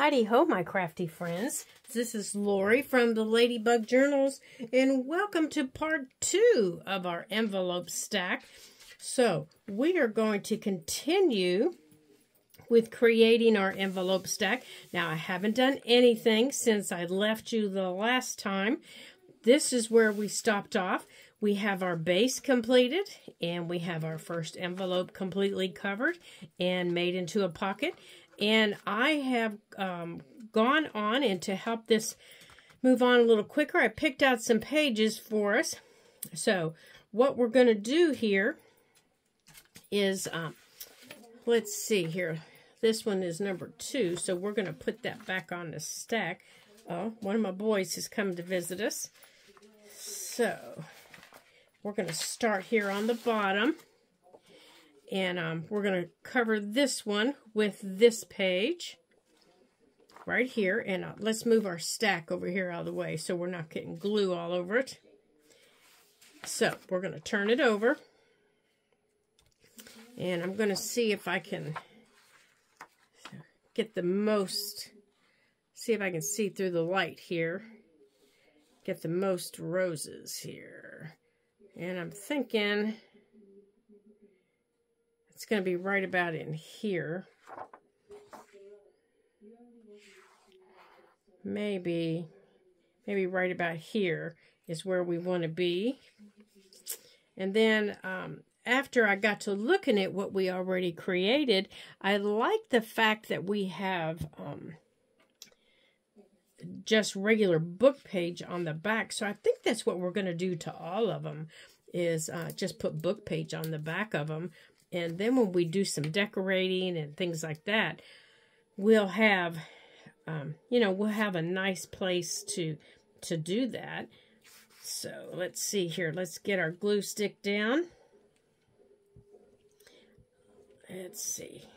Heidi ho, my crafty friends. This is Lori from the Ladybug Journals, and welcome to part two of our envelope stack. So, we are going to continue with creating our envelope stack. Now, I haven't done anything since I left you the last time. This is where we stopped off. We have our base completed, and we have our first envelope completely covered and made into a pocket. And I have um, gone on, and to help this move on a little quicker, I picked out some pages for us. So what we're going to do here is, um, let's see here. This one is number two, so we're going to put that back on the stack. Oh, one of my boys has come to visit us. So, we're going to start here on the bottom. And um, we're going to cover this one with this page right here. And uh, let's move our stack over here out of the way so we're not getting glue all over it. So we're going to turn it over. And I'm going to see if I can get the most, see if I can see through the light here. Get the most roses here. And I'm thinking it's going to be right about in here. Maybe, maybe right about here is where we want to be. And then um, after I got to looking at what we already created, I like the fact that we have um, just regular book page on the back. So I think that's what we're going to do to all of them is uh, just put book page on the back of them and then when we do some decorating and things like that, we'll have, um, you know, we'll have a nice place to, to do that. So let's see here. Let's get our glue stick down. Let's see.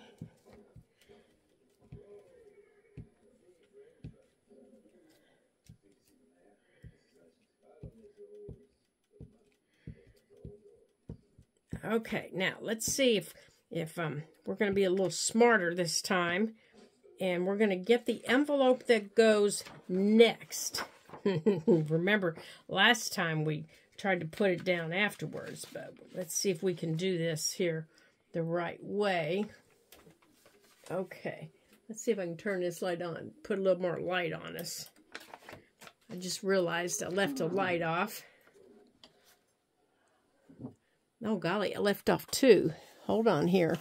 Okay, now let's see if if um we're going to be a little smarter this time. And we're going to get the envelope that goes next. Remember, last time we tried to put it down afterwards. But let's see if we can do this here the right way. Okay, let's see if I can turn this light on. Put a little more light on us. I just realized I left a light off. Oh, golly, I left off two. Hold on here.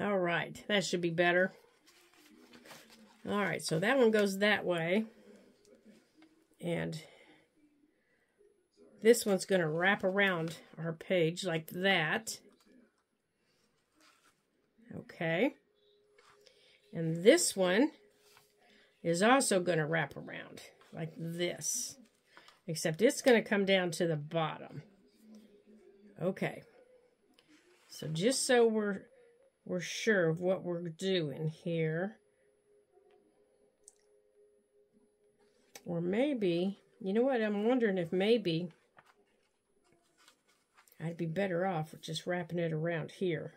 All right, that should be better. All right, so that one goes that way. And this one's going to wrap around our page like that. Okay. And this one is also going to wrap around like this except it's going to come down to the bottom. Okay. So just so we're we're sure of what we're doing here. Or maybe, you know what, I'm wondering if maybe I'd be better off with just wrapping it around here.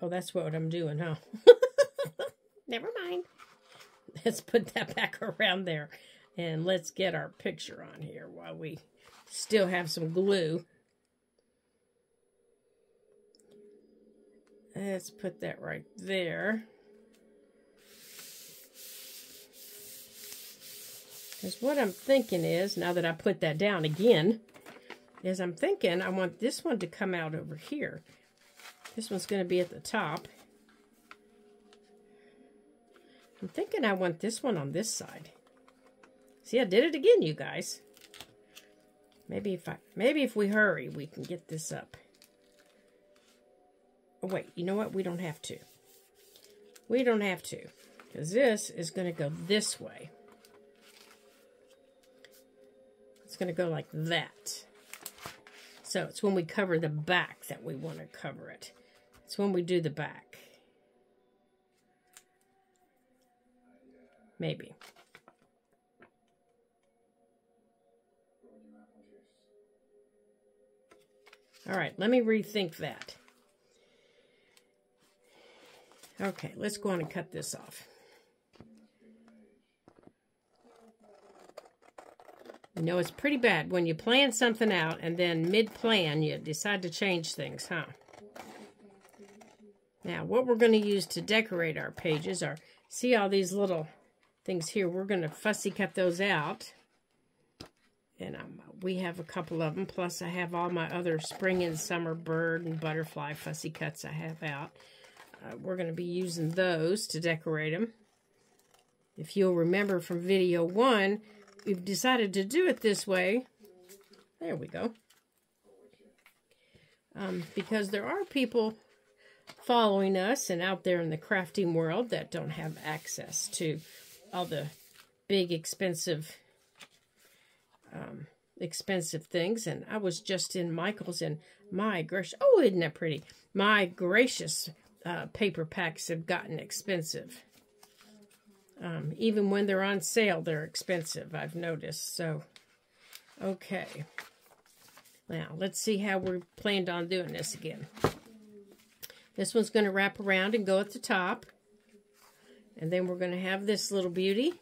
Oh, that's what I'm doing, huh? Never mind. Let's put that back around there. And let's get our picture on here while we still have some glue. Let's put that right there. Because what I'm thinking is, now that I put that down again, is I'm thinking I want this one to come out over here. This one's going to be at the top. I'm thinking I want this one on this side. See, I did it again, you guys. Maybe if I, maybe if we hurry, we can get this up. Oh, wait, you know what? We don't have to. We don't have to. Because this is going to go this way. It's going to go like that. So it's when we cover the back that we want to cover it. It's when we do the back. Maybe. All right, let me rethink that. Okay, let's go on and cut this off. You know, it's pretty bad when you plan something out and then mid-plan you decide to change things, huh? Now, what we're going to use to decorate our pages are, see all these little things here? We're going to fussy cut those out. And we have a couple of them, plus I have all my other spring and summer bird and butterfly fussy cuts I have out. Uh, we're going to be using those to decorate them. If you'll remember from video one, we've decided to do it this way. There we go. Um, because there are people following us and out there in the crafting world that don't have access to all the big expensive um, expensive things. And I was just in Michael's and my gracious, oh, isn't that pretty? My gracious, uh, paper packs have gotten expensive. Um, even when they're on sale, they're expensive, I've noticed. So, okay. Now, let's see how we planned on doing this again. This one's going to wrap around and go at the top. And then we're going to have this little beauty.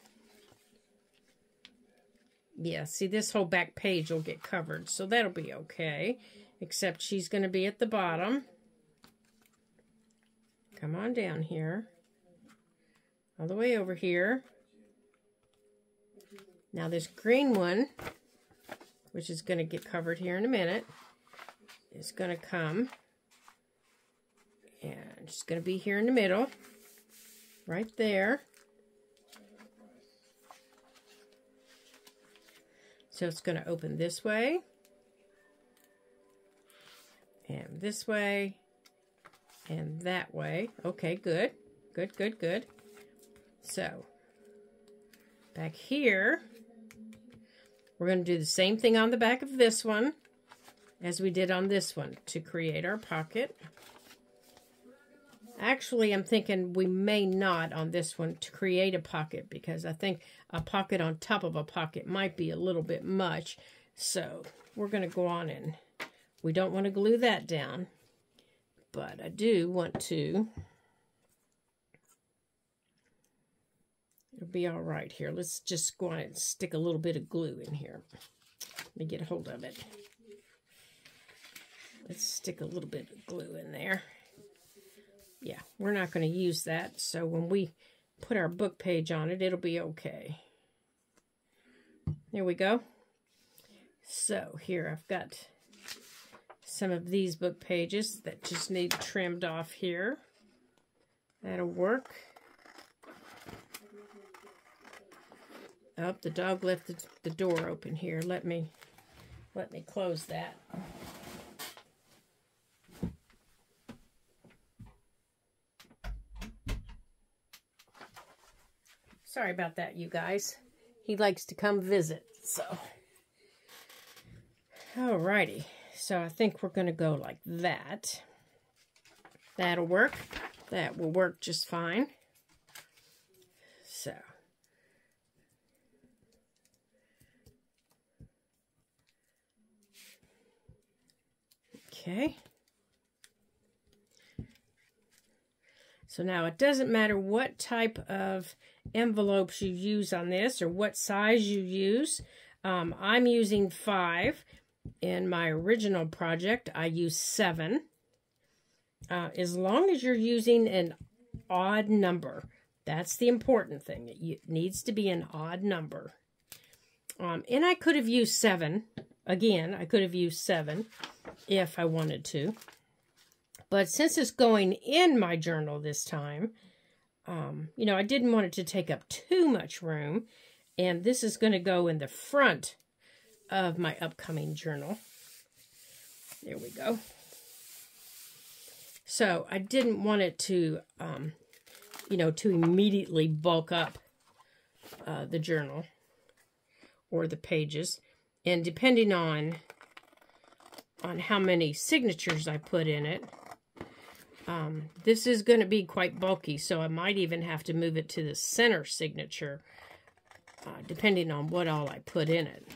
Yeah, see, this whole back page will get covered, so that'll be okay. Except she's going to be at the bottom. Come on down here all the way over here. Now this green one, which is going to get covered here in a minute, is going to come and it's going to be here in the middle, right there. So it's going to open this way and this way and that way. Okay, good. Good, good, good. So, back here, we're going to do the same thing on the back of this one as we did on this one to create our pocket. Actually, I'm thinking we may not on this one to create a pocket because I think a pocket on top of a pocket might be a little bit much. So we're going to go on and we don't want to glue that down. But I do want to It'll be all right here. Let's just go on and stick a little bit of glue in here. Let me get a hold of it. Let's stick a little bit of glue in there. Yeah, we're not going to use that, so when we put our book page on it, it'll be okay. There we go. So here I've got some of these book pages that just need trimmed off here. That'll work. Oh, the dog left the, the door open here. Let me let me close that. Sorry about that, you guys. He likes to come visit, so. Alrighty, so I think we're going to go like that. That'll work. That will work just fine. So. Okay. So now it doesn't matter what type of envelopes you use on this or what size you use. Um, I'm using five. In my original project, I used seven. Uh, as long as you're using an odd number, that's the important thing. It needs to be an odd number. Um, and I could have used seven. Again, I could have used seven if I wanted to. But since it's going in my journal this time, um, you know, I didn't want it to take up too much room. And this is going to go in the front of my upcoming journal. There we go. So I didn't want it to, um, you know, to immediately bulk up uh, the journal or the pages. And depending on on how many signatures I put in it, um, this is going to be quite bulky, so I might even have to move it to the center signature, uh, depending on what all I put in it.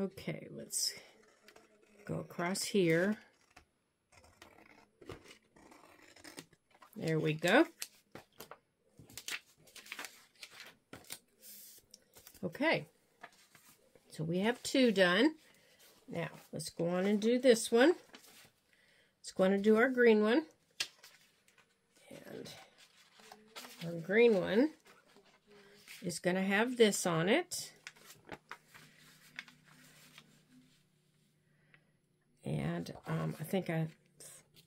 Okay, let's go across here. There we go. Okay. So we have two done. Now, let's go on and do this one. Let's go on do our green one. And our green one is going to have this on it. And um, I think I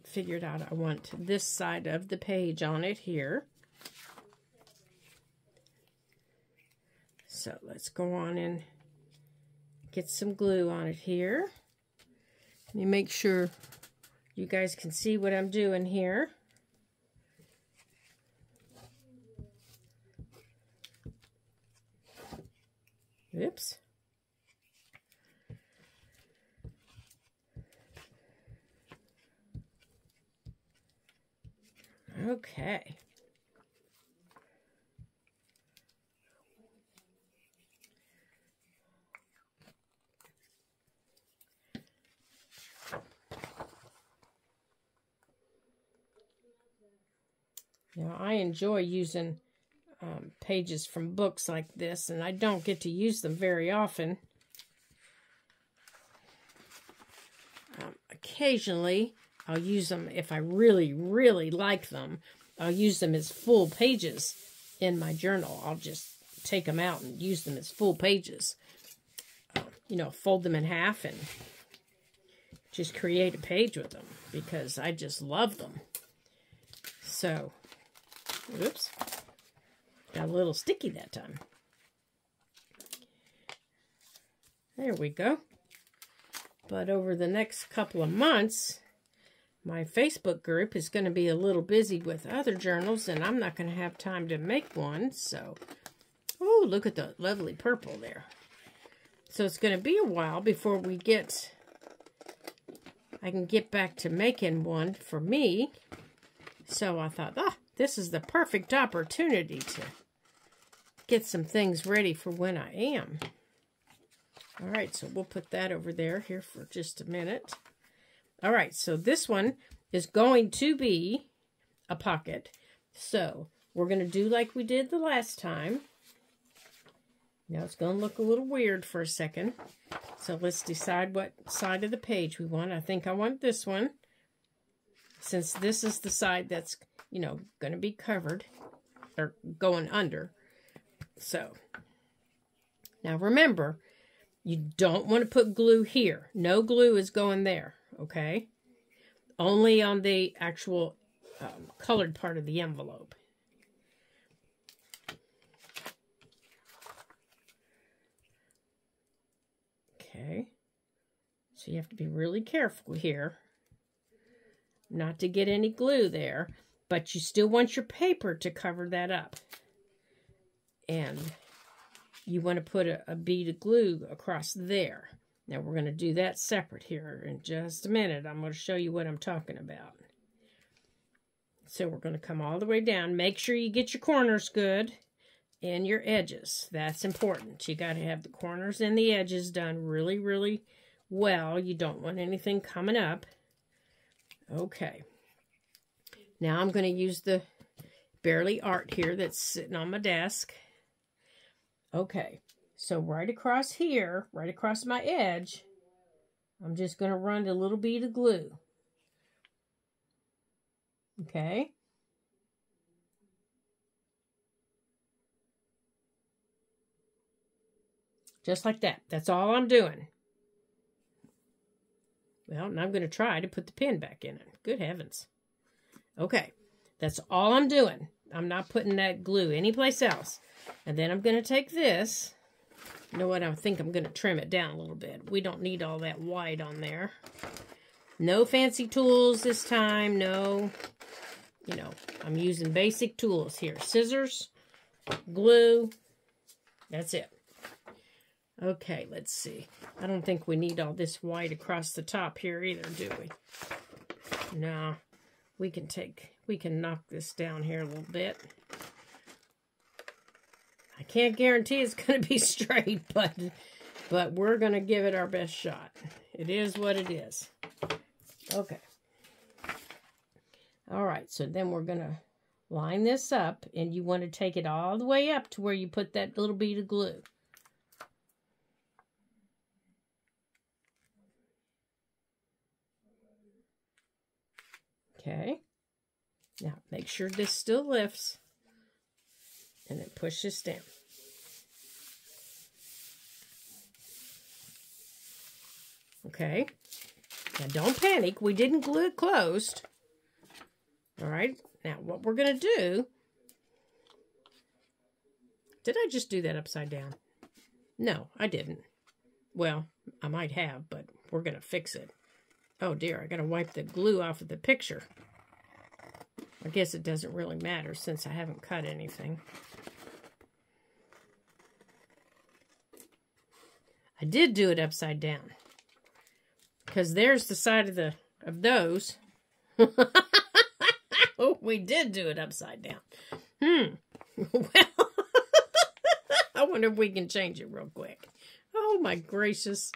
figured out I want this side of the page on it here. So let's go on and get some glue on it here. Let me make sure you guys can see what I'm doing here. Oops. Okay. Now, I enjoy using um, pages from books like this, and I don't get to use them very often. Um, occasionally, I'll use them if I really, really like them. I'll use them as full pages in my journal. I'll just take them out and use them as full pages. Uh, you know, fold them in half and just create a page with them because I just love them. So, Oops. Got a little sticky that time. There we go. But over the next couple of months, my Facebook group is going to be a little busy with other journals, and I'm not going to have time to make one. So, oh, look at the lovely purple there. So it's going to be a while before we get, I can get back to making one for me. So I thought, ah, this is the perfect opportunity to get some things ready for when I am. All right, so we'll put that over there here for just a minute. All right, so this one is going to be a pocket. So we're going to do like we did the last time. Now it's going to look a little weird for a second. So let's decide what side of the page we want. I think I want this one. Since this is the side that's you know, going to be covered or going under. So, now remember, you don't want to put glue here. No glue is going there, okay? Only on the actual um, colored part of the envelope. Okay. So you have to be really careful here not to get any glue there but you still want your paper to cover that up. And you want to put a, a bead of glue across there. Now we're going to do that separate here in just a minute. I'm going to show you what I'm talking about. So we're going to come all the way down. Make sure you get your corners good and your edges. That's important. You got to have the corners and the edges done really, really well. You don't want anything coming up. Okay. Now I'm going to use the Bearly Art here that's sitting on my desk. Okay, so right across here, right across my edge, I'm just going to run a little bead of glue. Okay. Just like that. That's all I'm doing. Well, and I'm going to try to put the pin back in it. Good heavens. Okay, that's all I'm doing. I'm not putting that glue anyplace else. And then I'm going to take this. You know what? I think I'm going to trim it down a little bit. We don't need all that white on there. No fancy tools this time. No, you know, I'm using basic tools here. Scissors, glue. That's it. Okay, let's see. I don't think we need all this white across the top here either, do we? No we can take, we can knock this down here a little bit. I can't guarantee it's going to be straight, but, but we're going to give it our best shot. It is what it is. Okay. All right. so then we're going to line this up, and you want to take it all the way up to where you put that little bead of glue. Okay. Now, make sure this still lifts. And then push this down. Okay. Now, don't panic. We didn't glue it closed. All right. Now, what we're going to do... Did I just do that upside down? No, I didn't. Well, I might have, but we're going to fix it. Oh, dear. I got to wipe the glue off of the picture. I guess it doesn't really matter since I haven't cut anything. I did do it upside down. Because there's the side of the of those. oh, we did do it upside down. Hmm. Well, I wonder if we can change it real quick. Oh, my gracious.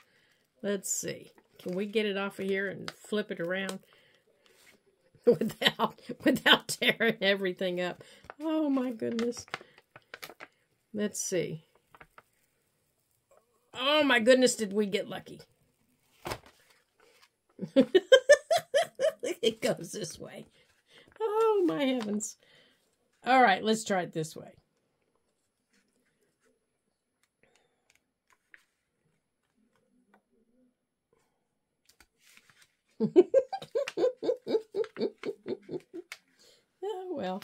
Let's see. Can we get it off of here and flip it around? without without tearing everything up. Oh my goodness. Let's see. Oh my goodness, did we get lucky? it goes this way. Oh my heavens. All right, let's try it this way. oh, well,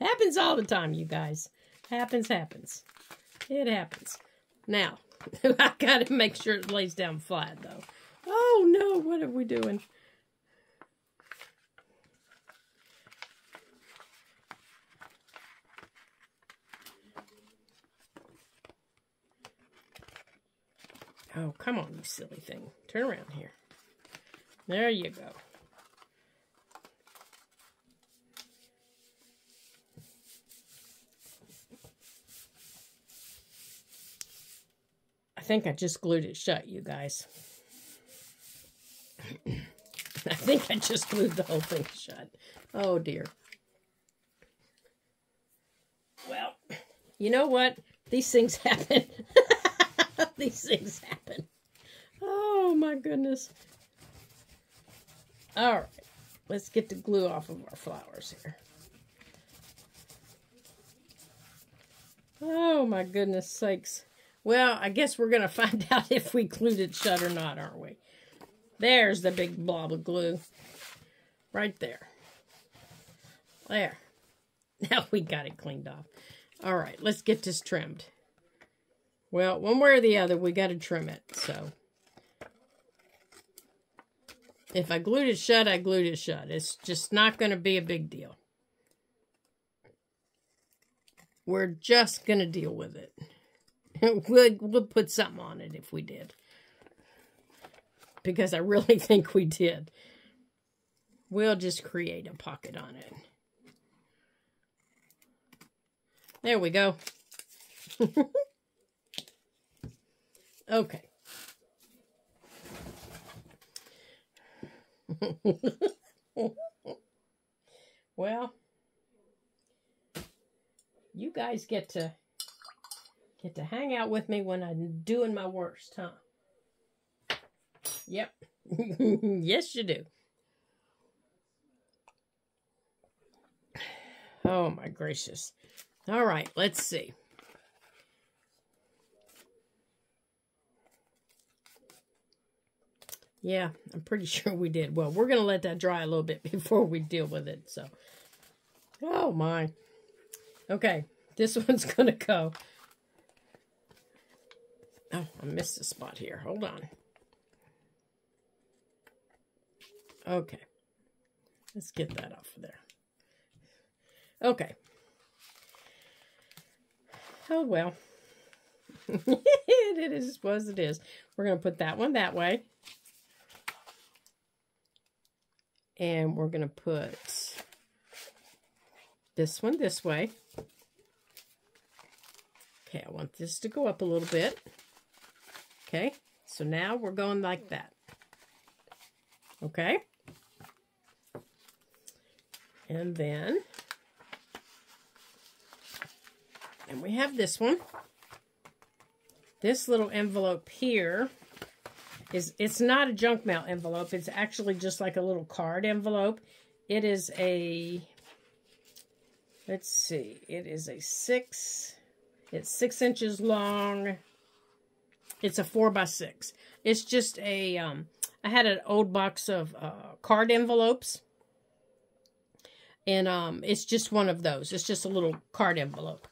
happens all the time, you guys. Happens, happens. It happens. Now, I got to make sure it lays down flat, though. Oh, no, what are we doing? Oh, come on, you silly thing. Turn around here. There you go. I think I just glued it shut, you guys. I think I just glued the whole thing shut. Oh, dear. Well, you know what? These things happen. These things happen. Oh, my goodness. All right. Let's get the glue off of our flowers here. Oh, my goodness sakes. Well, I guess we're going to find out if we glued it shut or not, aren't we? There's the big blob of glue. Right there. There. Now we got it cleaned off. All right, let's get this trimmed. Well, one way or the other, we got to trim it, so... If I glued it shut, I glued it shut. It's just not going to be a big deal. We're just going to deal with it. we'll, we'll put something on it if we did. Because I really think we did. We'll just create a pocket on it. There we go. okay. well, you guys get to get to hang out with me when I'm doing my worst, huh? Yep. yes, you do. Oh, my gracious. All right, let's see. Yeah, I'm pretty sure we did. Well, we're going to let that dry a little bit before we deal with it. So, oh my. Okay, this one's going to go. Oh, I missed a spot here. Hold on. Okay. Let's get that off of there. Okay. Oh, well. it is as it is. We're going to put that one that way. And we're going to put this one this way. Okay, I want this to go up a little bit. Okay, so now we're going like that. Okay. And then, and we have this one. This little envelope here is, it's not a junk mail envelope. It's actually just like a little card envelope. It is a, let's see, it is a six, it's six inches long. It's a four by six. It's just a, um, I had an old box of uh, card envelopes and um, it's just one of those. It's just a little card envelope.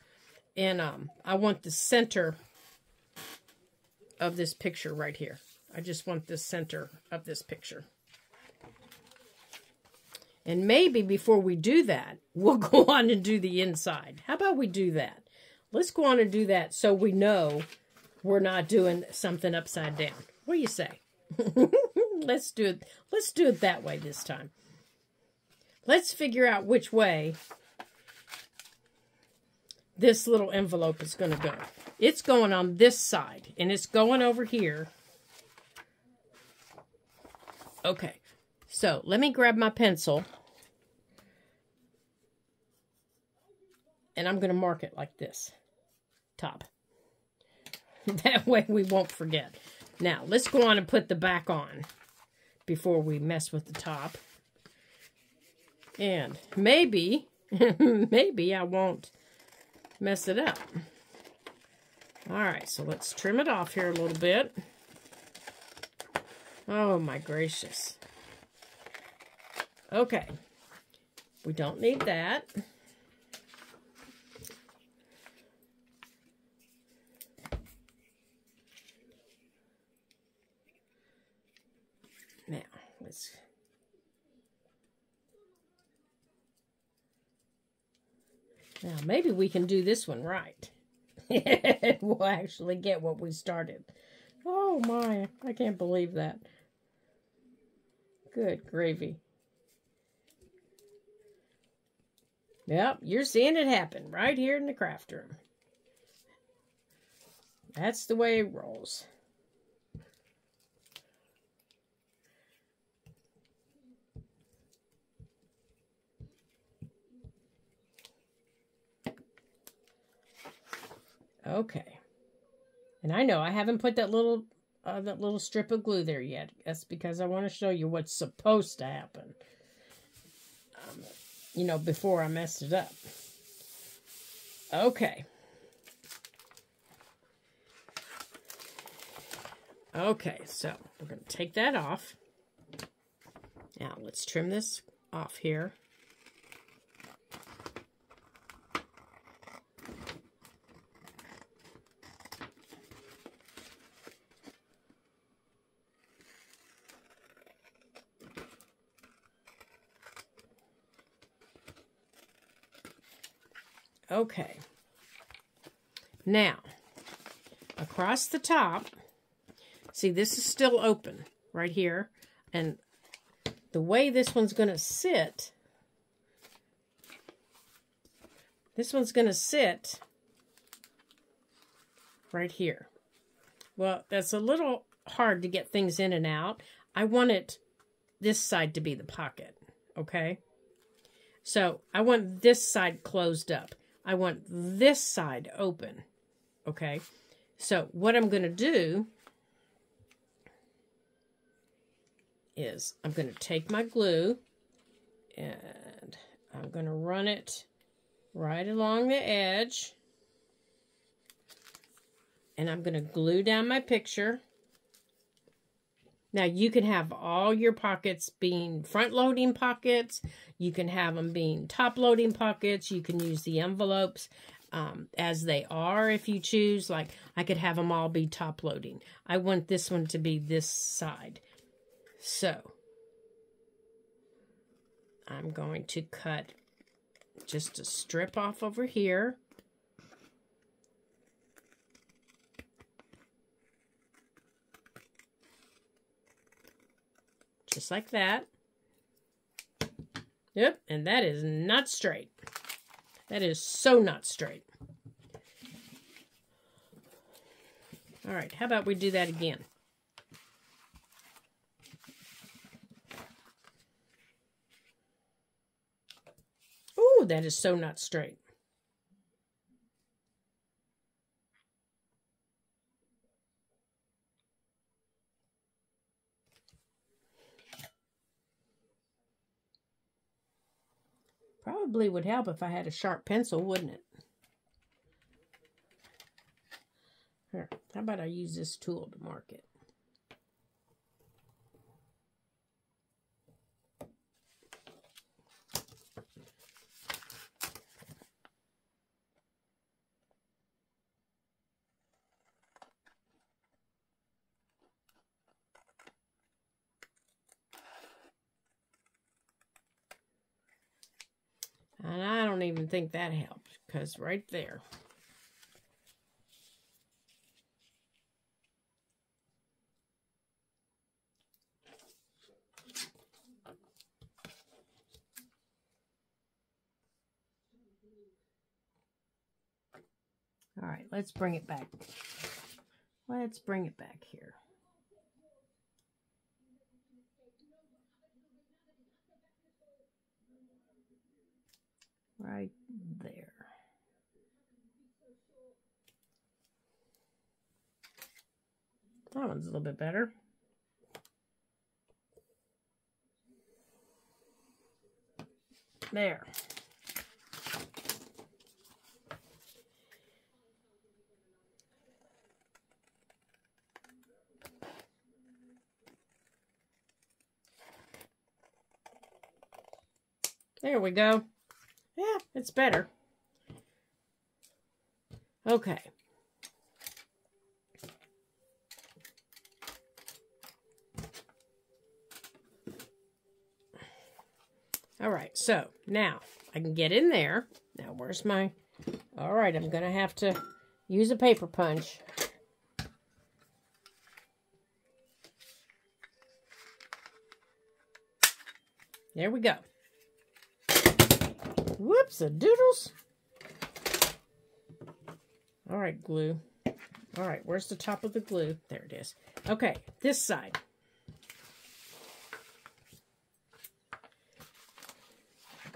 And um, I want the center of this picture right here. I just want the center of this picture. And maybe before we do that, we'll go on and do the inside. How about we do that? Let's go on and do that so we know we're not doing something upside down. What do you say? let's do it. Let's do it that way this time. Let's figure out which way this little envelope is going to go. It's going on this side, and it's going over here. Okay, so let me grab my pencil. And I'm going to mark it like this. Top. that way we won't forget. Now, let's go on and put the back on before we mess with the top. And maybe, maybe I won't mess it up. All right, so let's trim it off here a little bit. Oh, my gracious. Okay. We don't need that. Now, let's Now, maybe we can do this one right. we'll actually get what we started. Oh, my. I can't believe that. Good gravy. Yep, you're seeing it happen right here in the craft room. That's the way it rolls. Okay. And I know I haven't put that little uh, that little strip of glue there yet. That's because I want to show you what's supposed to happen. Um, you know, before I messed it up. Okay. Okay, so we're going to take that off. Now, let's trim this off here. Okay. Now, across the top, see this is still open right here. And the way this one's going to sit, this one's going to sit right here. Well, that's a little hard to get things in and out. I want it this side to be the pocket, okay? So I want this side closed up. I want this side open. Okay. So what I'm going to do is I'm going to take my glue and I'm going to run it right along the edge. And I'm going to glue down my picture. Now, you can have all your pockets being front-loading pockets. You can have them being top-loading pockets. You can use the envelopes um, as they are if you choose. Like, I could have them all be top-loading. I want this one to be this side. So, I'm going to cut just a strip off over here. Just like that. Yep, and that is not straight. That is so not straight. All right, how about we do that again? Ooh, that is so not straight. Probably would help if I had a sharp pencil, wouldn't it? Here, how about I use this tool to mark it? And I don't even think that helped because right there. All right, let's bring it back. Let's bring it back here. Right there. That one's a little bit better. There. There we go. Yeah, it's better. Okay. All right, so now I can get in there. Now, where's my... All right, I'm going to have to use a paper punch. There we go. Whoops, a doodles. All right, glue. All right, where's the top of the glue? There it is. Okay, this side.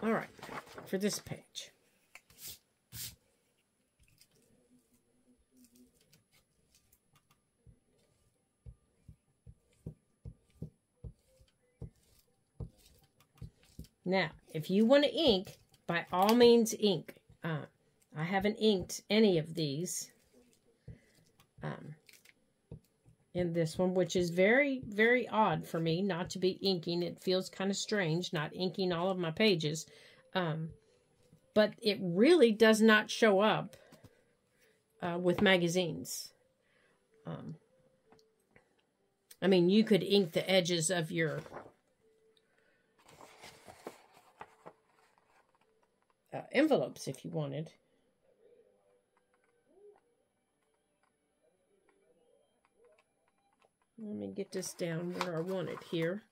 All right, for this page. Now, if you want to ink, by all means ink. Uh, I haven't inked any of these um, in this one, which is very, very odd for me not to be inking. It feels kind of strange not inking all of my pages. Um, but it really does not show up uh, with magazines. Um, I mean, you could ink the edges of your uh, envelopes if you wanted. Let me get this down where I want it here.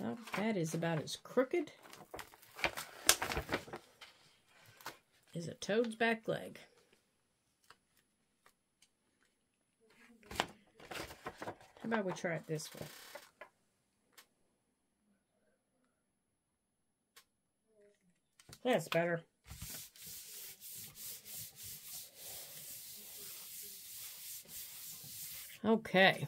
Well, that is about as crooked as a toad's back leg. How about we try it this way? That's better. Okay.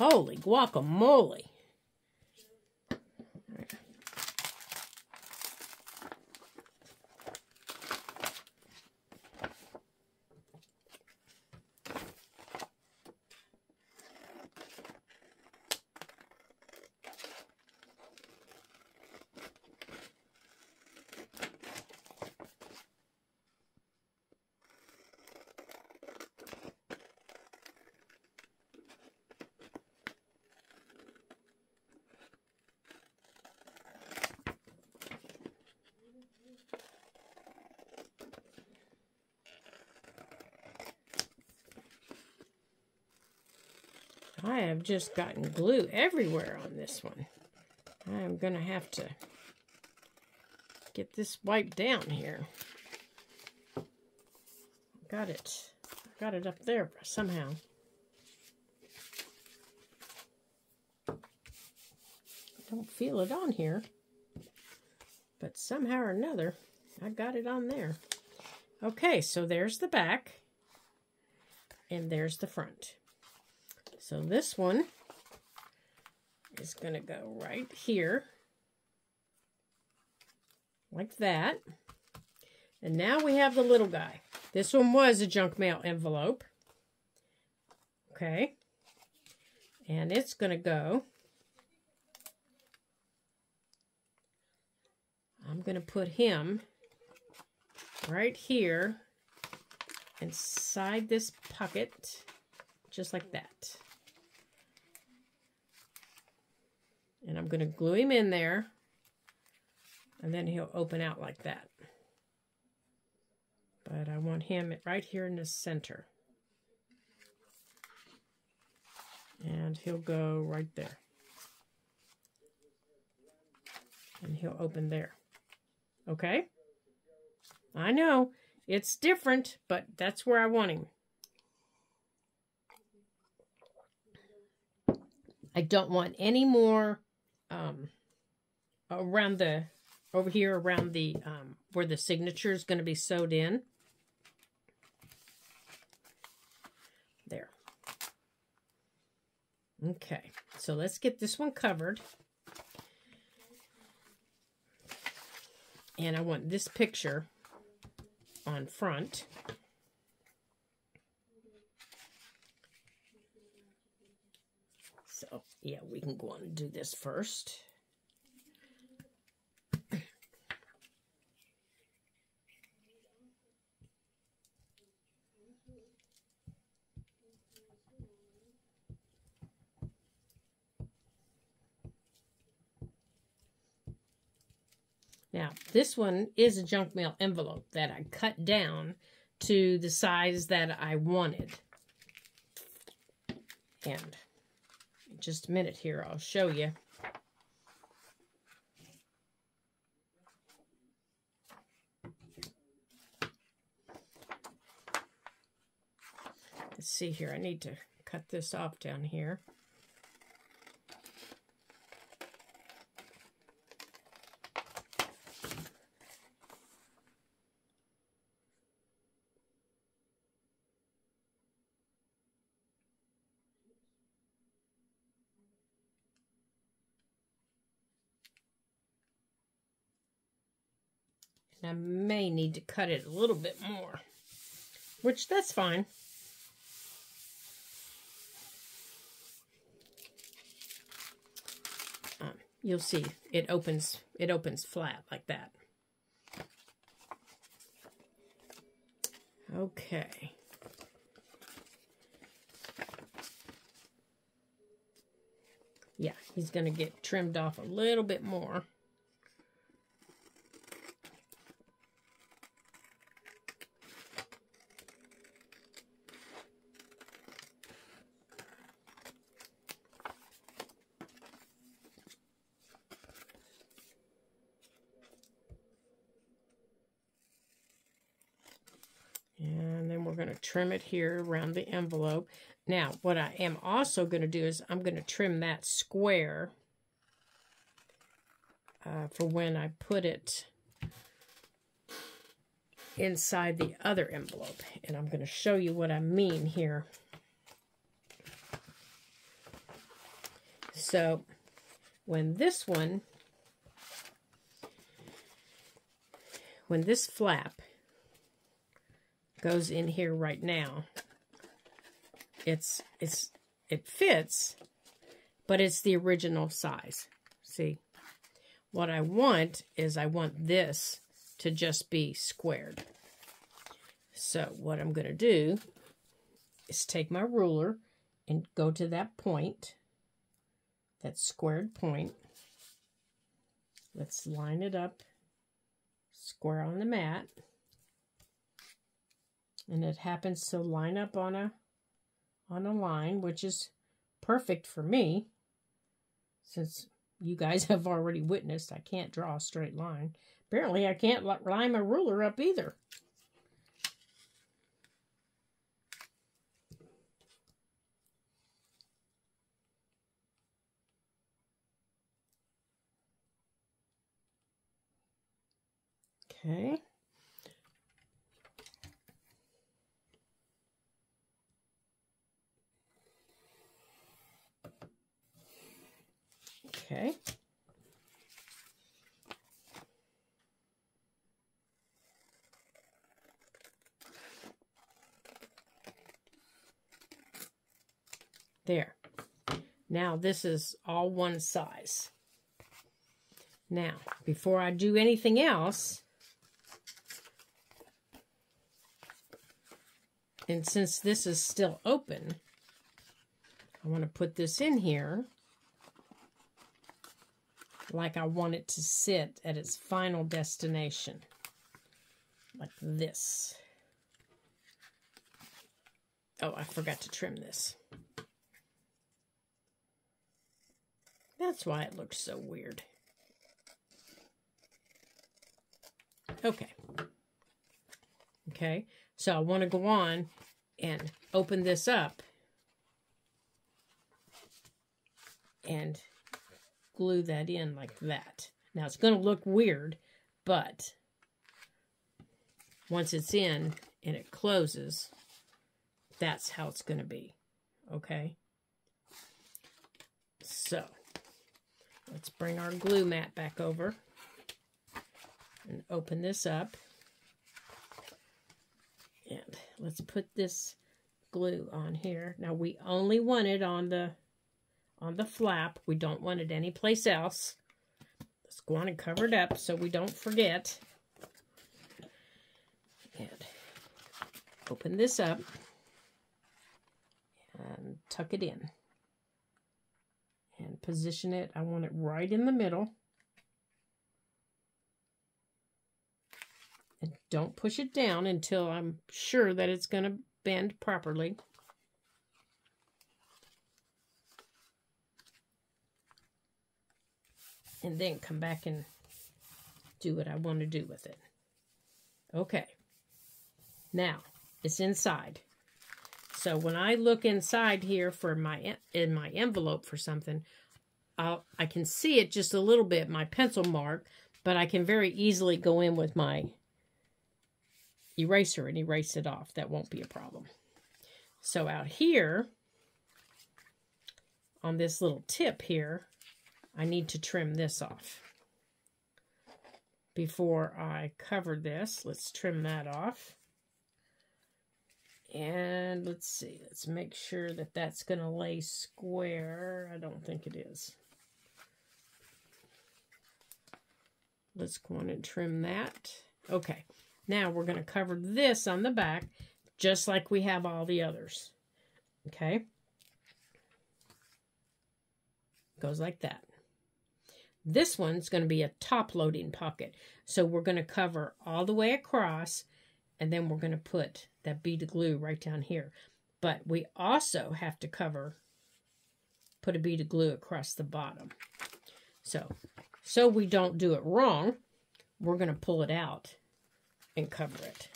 Holy guacamole. I have just gotten glue everywhere on this one. I'm going to have to get this wiped down here. Got it. Got it up there somehow. Don't feel it on here. But somehow or another, I got it on there. Okay, so there's the back. And there's the front. So this one is going to go right here. Like that. And now we have the little guy. This one was a junk mail envelope. Okay. And it's going to go. I'm going to put him right here inside this pocket, just like that. And I'm going to glue him in there, and then he'll open out like that. But I want him right here in the center. And he'll go right there. And he'll open there. Okay? I know. It's different, but that's where I want him. I don't want any more um, around the, over here around the, um, where the signature is going to be sewed in. There. Okay, so let's get this one covered. And I want this picture on front. So, yeah, we can go on and do this first. Now, this one is a junk mail envelope that I cut down to the size that I wanted. And just a minute here, I'll show you. Let's see here. I need to cut this off down here. I may need to cut it a little bit more, which that's fine. Um, you'll see it opens it opens flat like that. Okay. Yeah, he's going to get trimmed off a little bit more. Trim it here around the envelope. Now, what I am also going to do is I'm going to trim that square uh, for when I put it inside the other envelope. And I'm going to show you what I mean here. So, when this one, when this flap goes in here right now. It's, it's, it fits, but it's the original size. See, what I want is I want this to just be squared. So what I'm going to do is take my ruler and go to that point, that squared point. Let's line it up square on the mat and it happens to line up on a on a line which is perfect for me since you guys have already witnessed I can't draw a straight line Apparently I can't line a ruler up either. Okay. Okay. There. Now this is all one size. Now, before I do anything else, and since this is still open, I want to put this in here like I want it to sit at its final destination. Like this. Oh, I forgot to trim this. That's why it looks so weird. Okay. Okay, so I want to go on and open this up and glue that in like that. Now it's going to look weird, but once it's in and it closes, that's how it's going to be. Okay? So, let's bring our glue mat back over and open this up. And let's put this glue on here. Now we only want it on the on the flap. We don't want it anyplace else. Let's go on and cover it up so we don't forget. And open this up and tuck it in. Position it. I want it right in the middle. And don't push it down until I'm sure that it's going to bend properly. and then come back and do what I want to do with it. Okay. Now, it's inside. So when I look inside here for my in my envelope for something, I'll, I can see it just a little bit, my pencil mark, but I can very easily go in with my eraser and erase it off. That won't be a problem. So out here, on this little tip here, I need to trim this off. Before I cover this, let's trim that off. And let's see, let's make sure that that's going to lay square. I don't think it is. Let's go on and trim that. Okay, now we're going to cover this on the back just like we have all the others. Okay? Goes like that. This one's going to be a top loading pocket. So we're going to cover all the way across and then we're going to put that bead of glue right down here. But we also have to cover, put a bead of glue across the bottom. So, so we don't do it wrong, we're going to pull it out and cover it.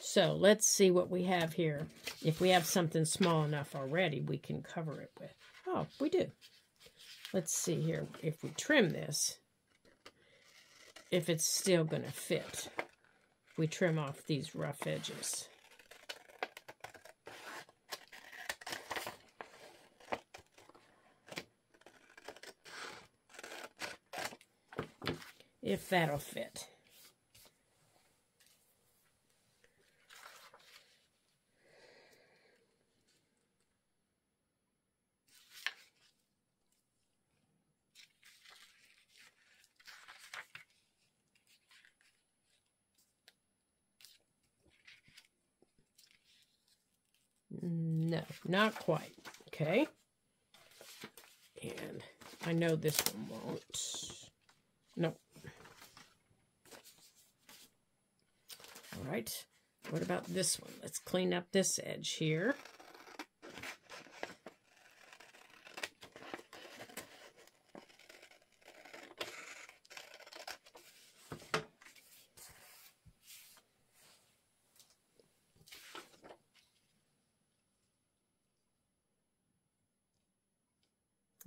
So let's see what we have here. If we have something small enough already, we can cover it with. Oh, we do. Let's see here if we trim this, if it's still going to fit. We trim off these rough edges. If that'll fit. No, not quite. Okay. And I know this one won't. Nope. right. What about this one? Let's clean up this edge here.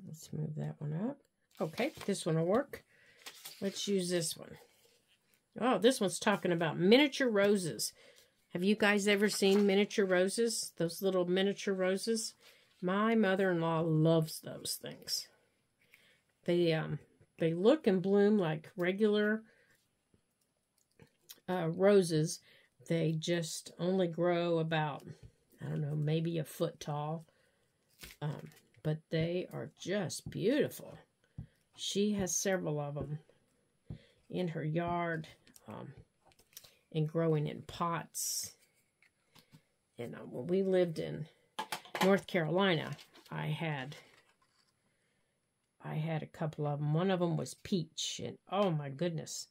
Let's move that one up. Okay, this one will work. Let's use this one. Oh, this one's talking about miniature roses. Have you guys ever seen miniature roses? Those little miniature roses? My mother-in-law loves those things. They um they look and bloom like regular uh, roses. They just only grow about I don't know, maybe a foot tall. Um, but they are just beautiful. She has several of them in her yard um, and growing in pots. And uh, when we lived in North Carolina, I had I had a couple of them. One of them was peach, and oh my goodness,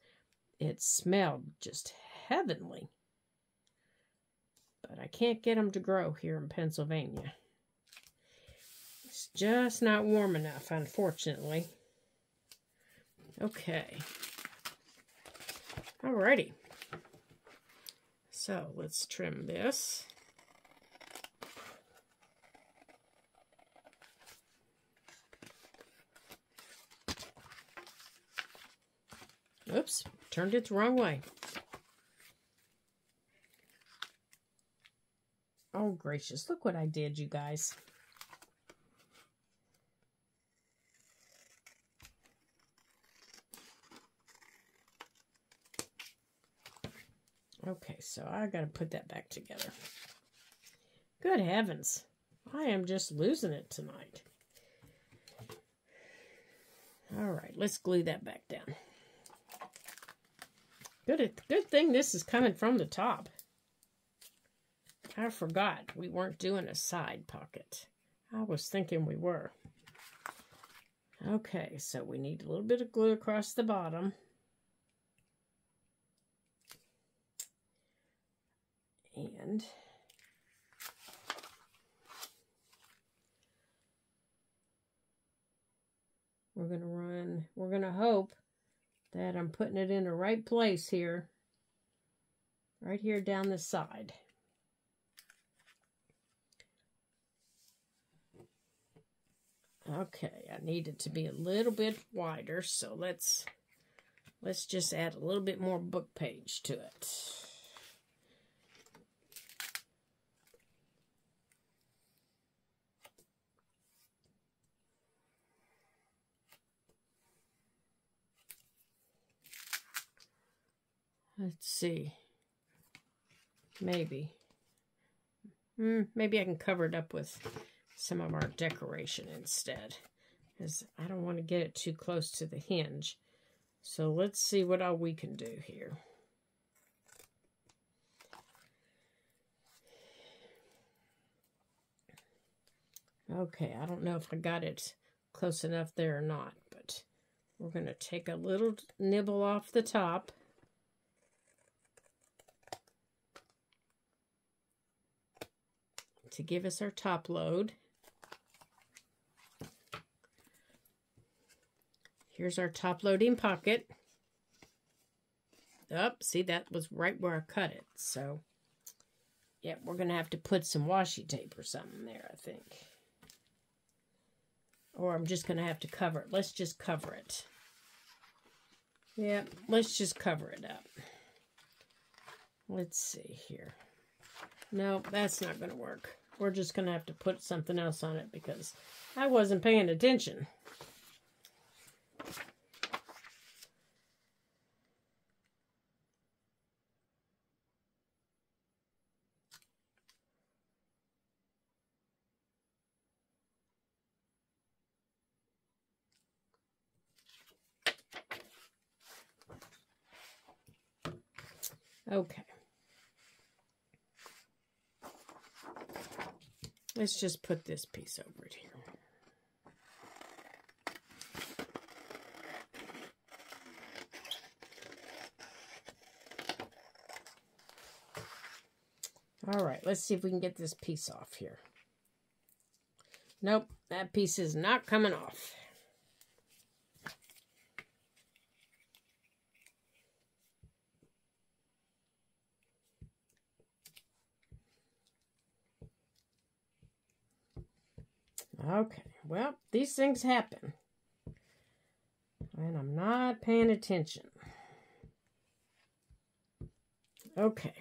it smelled just heavenly. But I can't get them to grow here in Pennsylvania. It's just not warm enough, unfortunately. Okay. Alrighty. So let's trim this. Oops, turned it the wrong way. Oh, gracious. Look what I did, you guys. Okay, so I got to put that back together. Good heavens. I am just losing it tonight. All right, let's glue that back down. Good, good thing this is coming from the top. I forgot we weren't doing a side pocket. I was thinking we were. Okay, so we need a little bit of glue across the bottom. And we're going to run, we're going to hope that I'm putting it in the right place here. Right here down the side. Okay, I need it to be a little bit wider, so let's let's just add a little bit more book page to it. Let's see. Maybe. Mm, maybe I can cover it up with some of our decoration instead. Because I don't want to get it too close to the hinge. So let's see what all we can do here. Okay, I don't know if I got it close enough there or not, but we're going to take a little nibble off the top. To give us our top load. Here's our top loading pocket. Up, oh, see that was right where I cut it. So, yeah, we're going to have to put some washi tape or something there, I think. Or I'm just going to have to cover it. Let's just cover it. Yeah, let's just cover it up. Let's see here. No, that's not going to work. We're just going to have to put something else on it because I wasn't paying attention. Okay. Let's just put this piece over here. All right, let's see if we can get this piece off here. Nope, that piece is not coming off. Okay, well, these things happen. And I'm not paying attention. Okay.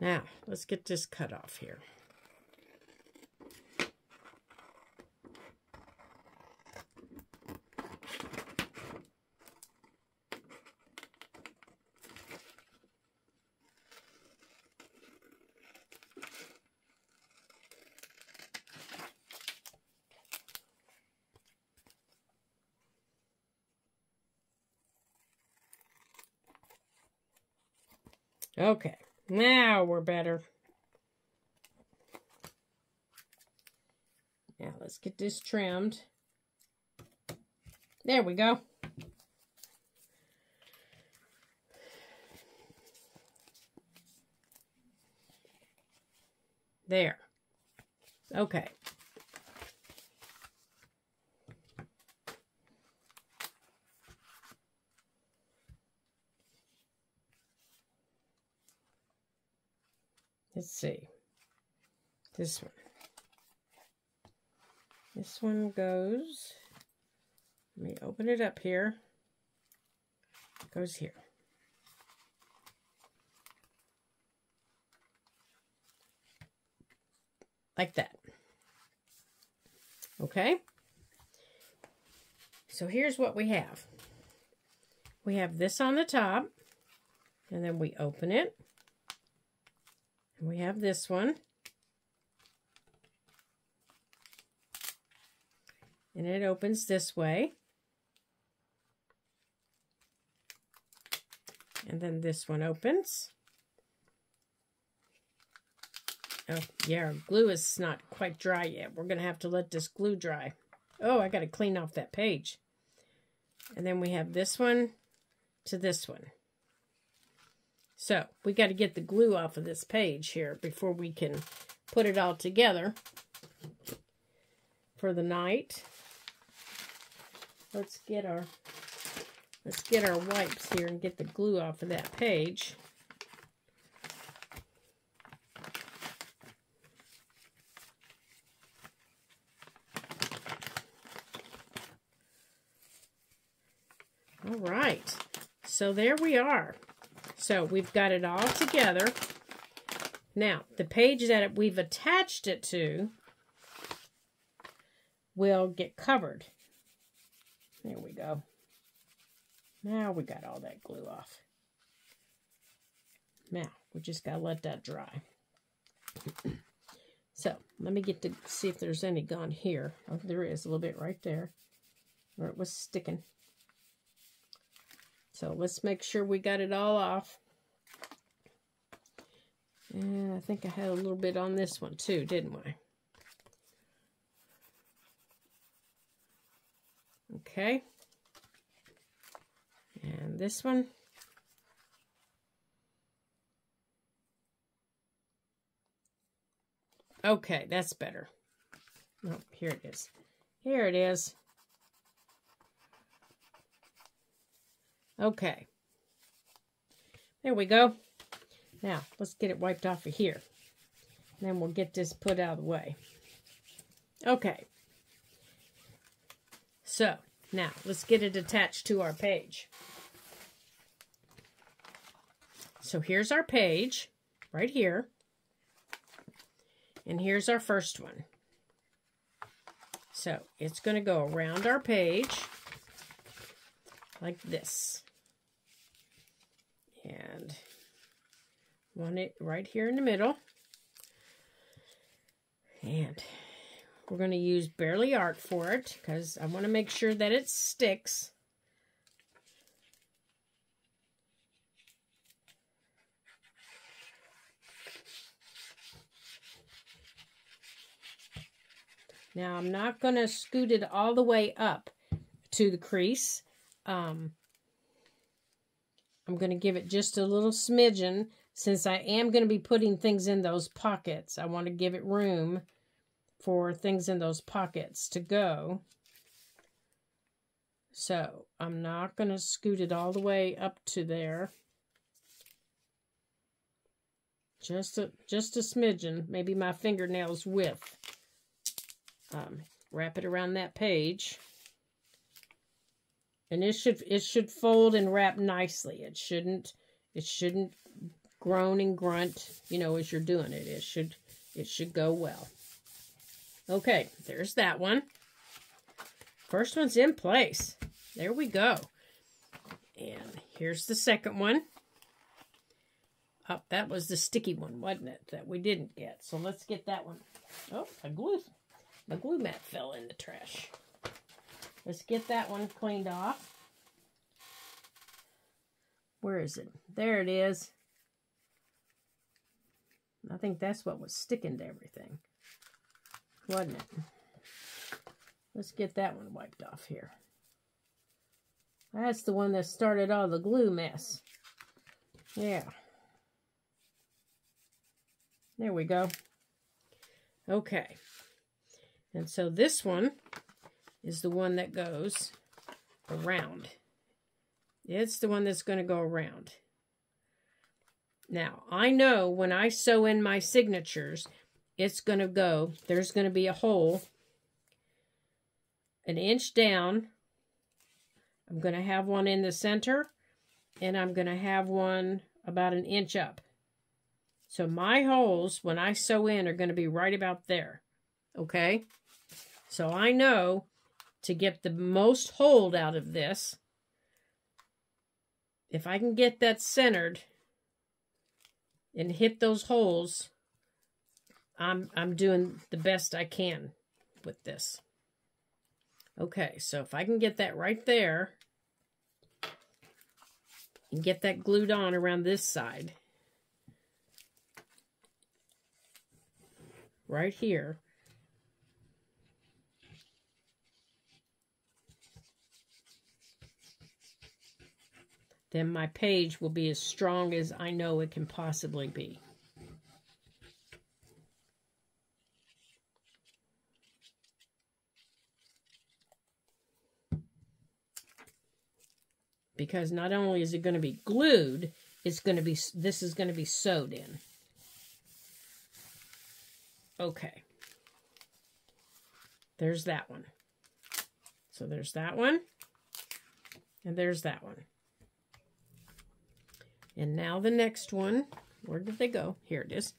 Now, let's get this cut off here. Okay, now we're better. Now let's this trimmed. There we go. There. Okay. Let's see. This one. This one goes, let me open it up here. Goes here. Like that. Okay. So here's what we have. We have this on the top, and then we open it And we have this one. And it opens this way. And then this one opens. Oh, yeah, our glue is not quite dry yet. We're going to have to let this glue dry. Oh, I got to clean off that page. And then we have this one to this one. So we got to get the glue off of this page here before we can put it all together for the night. Let's get our let's get our wipes here and get the glue off of that page. All right, so there we are. So we've got it all together. Now, the page that we've attached it to will get covered. There we go. Now we got all that glue off. Now, we just got to let that dry. so, let me get to see if there's any gone here. Oh, there is a little bit right there where it was sticking. So let's make sure we got it all off. And I think I had a little bit on this one too, didn't I? Okay. And this one. Okay, that's better. Oh, here it is. Here it is. Okay. There we go. Now, let's get it wiped off of here. And then we'll get this put out of the way. Okay. So, now, let's get it attached to our page. So here's our page, right here. And here's our first one. So, it's going to go around our page like this. And want it right here in the middle. And we're going to use Bearly Art for it because I want to make sure that it sticks. Now, I'm not going to scoot it all the way up to the crease. Um, I'm going to give it just a little smidgen since I am going to be putting things in those pockets. I want to give it room for things in those pockets to go. So I'm not going to scoot it all the way up to there. Just a, just a smidgen, maybe my fingernail's width. Um, wrap it around that page. And it should it should fold and wrap nicely. It shouldn't it shouldn't groan and grunt, you know, as you're doing it. It should it should go well. Okay, there's that one. First one's in place. There we go. And here's the second one. Oh, that was the sticky one, wasn't it, that we didn't get. So let's get that one. Oh, my glue, my glue mat fell in the trash. Let's get that one cleaned off. Where is it? There it is. I think that's what was sticking to everything. Wasn't it? Let's get that one wiped off here. That's the one that started all the glue mess. Yeah. There we go. Okay. And so this one is the one that goes around. It's the one that's going to go around. Now, I know when I sew in my signatures, it's going to go, there's going to be a hole an inch down. I'm going to have one in the center, and I'm going to have one about an inch up. So my holes, when I sew in, are going to be right about there. Okay? So I know to get the most hold out of this, if I can get that centered and hit those holes, I'm I'm doing the best I can with this. Okay, so if I can get that right there and get that glued on around this side, right here, then my page will be as strong as I know it can possibly be. Because not only is it going to be glued, it's going to be, this is going to be sewed in. Okay. There's that one. So there's that one. And there's that one. And now the next one, where did they go? Here it is,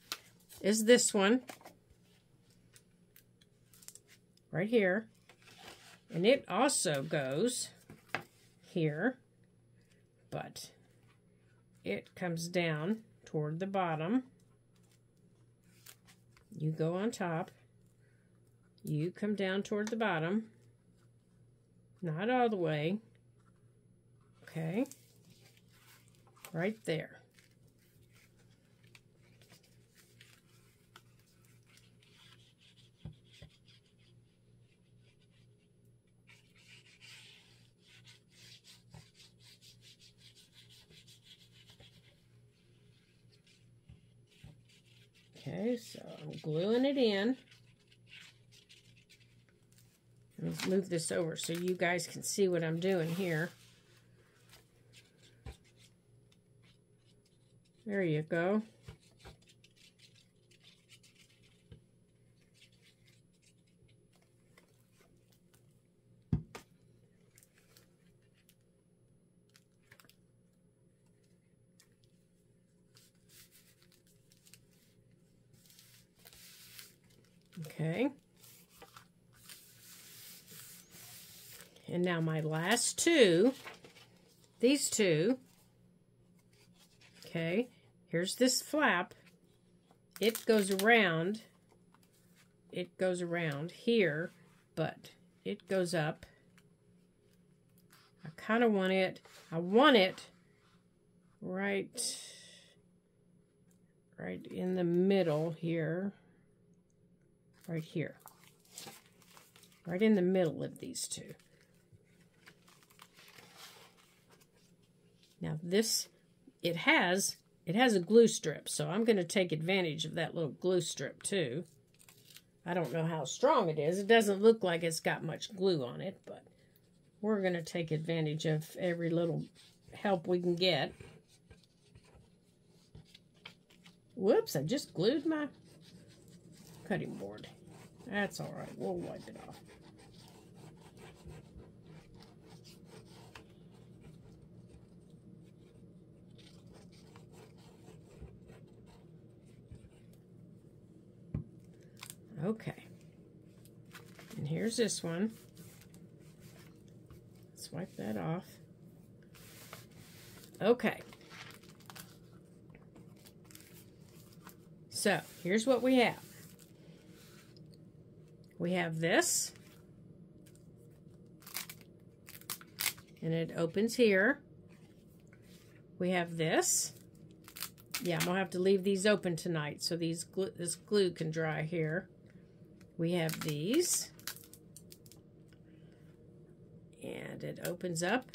is this one. Right here. And it also goes here, but it comes down toward the bottom. You go on top. You come down toward the bottom. Not all the way. Okay right there. Okay, so I'm gluing it in. Let's move this over so you guys can see what I'm doing here. There you go. Okay. And now my last two, these two, okay, Here's this flap. It goes around it goes around here, but it goes up. I kind of want it, I want it right, right in the middle here, right here, right in the middle of these two. Now this, it has, it has a glue strip, so I'm going to take advantage of that little glue strip too. I don't know how strong it is. It doesn't look like it's got much glue on it, but we're going to take advantage of every little help we can get. Whoops, I just glued my cutting board. That's all right. We'll wipe it off. Okay. And here's this one. Let's wipe that off. Okay. So, here's what we have. We have this. And it opens here. We have this. Yeah, I'm going to have to leave these open tonight so these glue, this glue can dry here we have these. And it opens up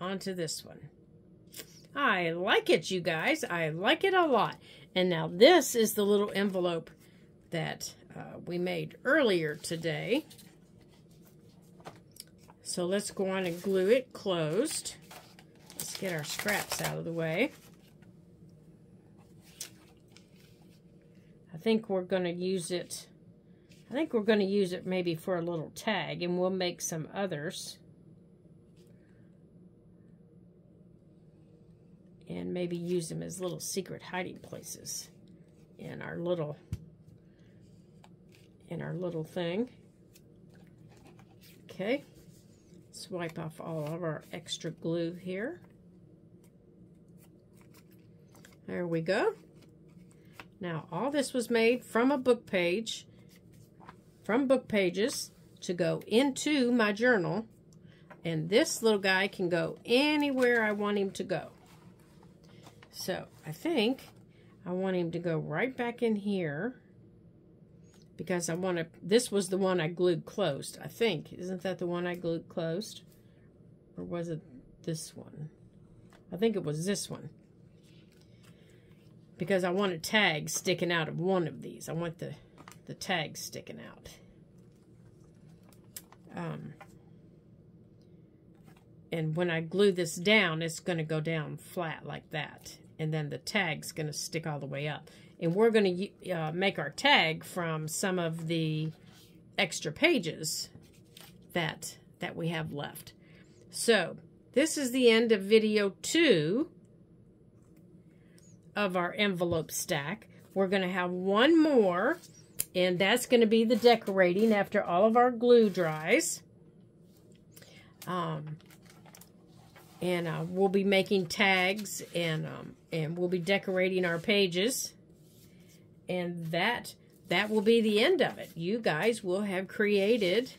onto this one. I like it, you guys. I like it a lot. And now this is the little envelope that uh, we made earlier today. So let's go on and glue it closed. Let's get our scraps out of the way. I think we're going to use it I think we're going to use it maybe for a little tag, and we'll make some others. And maybe use them as little secret hiding places in our little in our little thing. Okay. Swipe off all of our extra glue here. There we go. Now, all this was made from a book page from book pages to go into my journal. And this little guy can go anywhere I want him to go. So I think I want him to go right back in here because I want to, this was the one I glued closed, I think. Isn't that the one I glued closed? Or was it this one? I think it was this one. Because I want a tag sticking out of one of these. I want the the tag sticking out. Um, and when I glue this down, it's going to go down flat like that. And then the tag's going to stick all the way up. And we're going to uh, make our tag from some of the extra pages that, that we have left. So, this is the end of video two of our envelope stack. We're going to have one more and that's going to be the decorating after all of our glue dries. Um, and uh, we'll be making tags and um, and we'll be decorating our pages. And that that will be the end of it. You guys will have created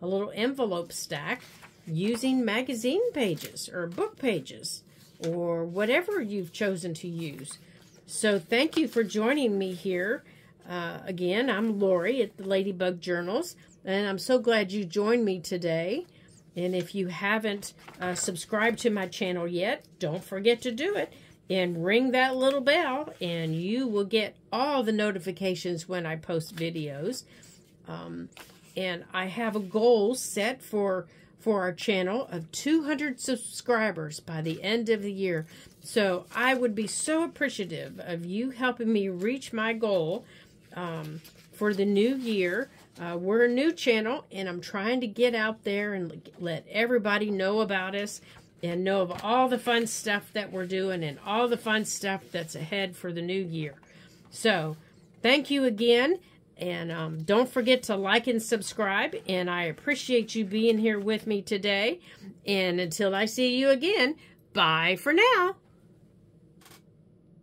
a little envelope stack using magazine pages or book pages or whatever you've chosen to use. So thank you for joining me here uh, again, I'm Lori at the Ladybug Journals, and I'm so glad you joined me today. And if you haven't uh, subscribed to my channel yet, don't forget to do it and ring that little bell, and you will get all the notifications when I post videos. Um, and I have a goal set for for our channel of 200 subscribers by the end of the year. So I would be so appreciative of you helping me reach my goal um, for the new year. Uh, we're a new channel, and I'm trying to get out there and let everybody know about us and know of all the fun stuff that we're doing and all the fun stuff that's ahead for the new year. So, thank you again, and um, don't forget to like and subscribe. And I appreciate you being here with me today. And until I see you again, bye for now.